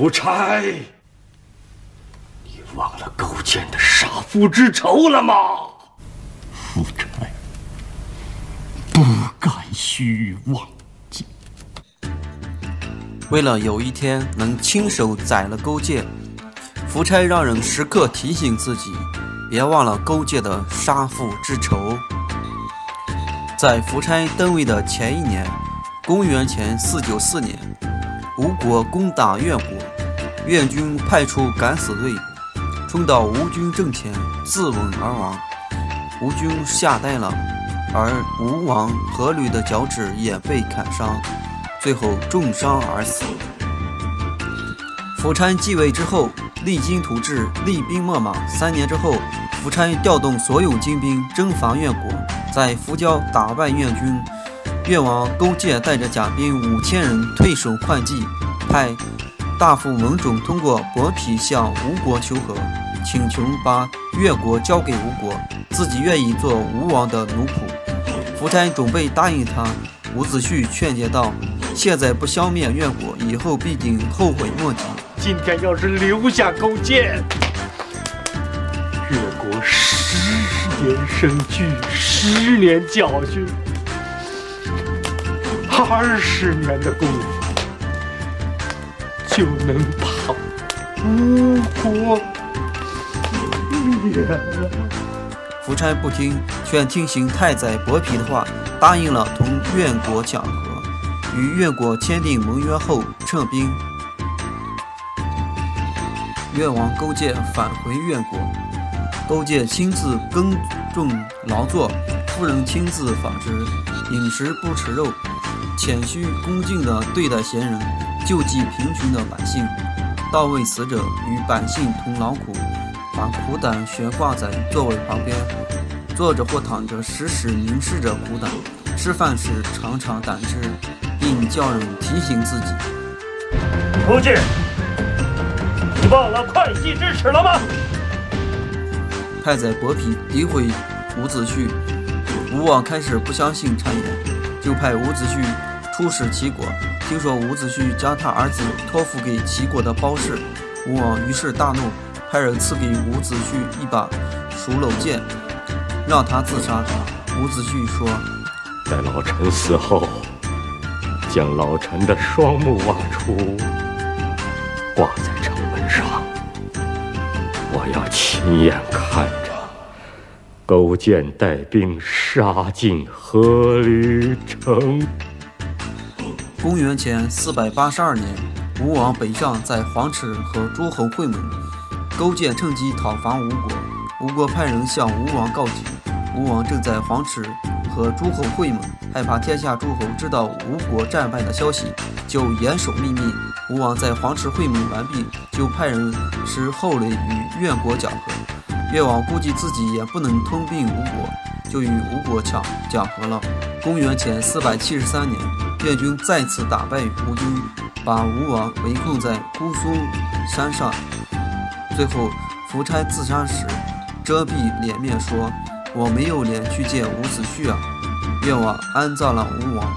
夫差，你忘了勾践的杀父之仇了吗？夫差，不敢虚忘记。为了有一天能亲手宰了勾践，夫差让人时刻提醒自己，别忘了勾践的杀父之仇。在夫差登位的前一年，公元前四九四年，吴国攻打越国，越军派出敢死队，冲到吴军阵前，自刎而亡。吴军吓呆了，而吴王阖闾的脚趾也被砍伤。最后重伤而死。夫差继位之后，励精图治，厉兵秣马。三年之后，夫差调动所有精兵征伐越国，在浮郊打败越军。越王勾践带着甲兵五千人退守会稽，派大夫文种通过伯嚭向吴国求和，请求把越国交给吴国，自己愿意做吴王的奴仆。夫差准备答应他。伍子胥劝解道。现在不消灭越国，以后必定后悔莫及。今天要是留下勾践，越国十年生聚，十年教训，二十年的功夫，就能把吴国。夫差不听，劝听行太宰伯嚭的话，答应了同越国讲和。与越国签订盟约后撤兵，越王勾践返回越国。勾践亲自耕种劳作，夫人亲自纺织，饮食不吃肉，谦虚恭敬地对待贤人，救济贫穷的百姓，到位死者与百姓同劳苦，把苦胆悬挂在座位旁边，坐着或躺着时时凝视着苦胆，吃饭时尝尝胆汁。并叫人提醒自己：勾践，你忘了会稽之耻了吗？太宰伯嚭诋毁伍子胥，吴王开始不相信谗言，就派伍子胥出使齐国。听说伍子胥将他儿子托付给齐国的包氏，吴王于是大怒，派人赐给伍子胥一把熟偻剑，让他自杀。伍子胥说：“待老臣死后。”将老臣的双目挖出，挂在城门上。我要亲眼看着勾践带兵杀进阖闾城。公元前四百八十二年，吴王北上，在黄池和诸侯会盟。勾践趁机讨伐吴国，吴国派人向吴王告急，吴王正在黄池。和诸侯会盟，害怕天下诸侯知道吴国战败的消息，就严守秘密。吴王在黄池会盟完毕，就派人使后雷与越国讲和。越王估计自己也不能吞并吴国，就与吴国讲讲和了。公元前四百七十三年，越军再次打败吴军，把吴王围困在姑苏山上。最后，夫差自杀时，遮蔽脸面说。我没有脸去见伍子胥啊！越王安葬了吴王，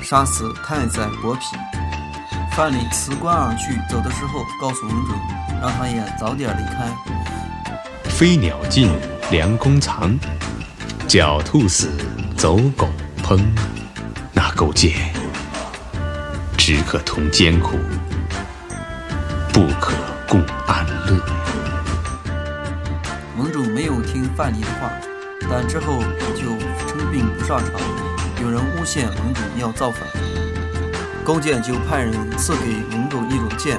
杀死太宰伯嚭。范蠡辞官而去，走的时候告诉文种，让他也早点离开。飞鸟尽，良弓藏；狡兔死，走狗烹。那勾践，只可同艰苦，不可共安乐。文种没有听范蠡的话。但之后就称病不上朝，有人诬陷盟主要造反，勾践就派人赐给盟主一种剑，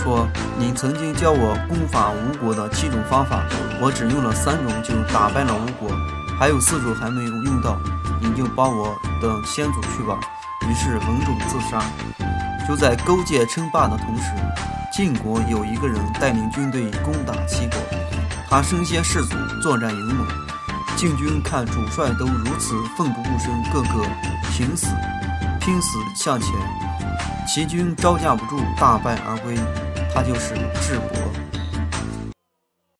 说：“你曾经教我攻伐吴国的七种方法，我只用了三种就打败了吴国，还有四种还没有用到，你就帮我等先祖去吧。”于是文主自杀。就在勾践称霸的同时，晋国有一个人带领军队攻打齐国。他身先士卒，作战勇猛。晋军看主帅都如此奋不顾身，个个拼死拼死向前，齐军招架不住，大败而归。他就是智伯。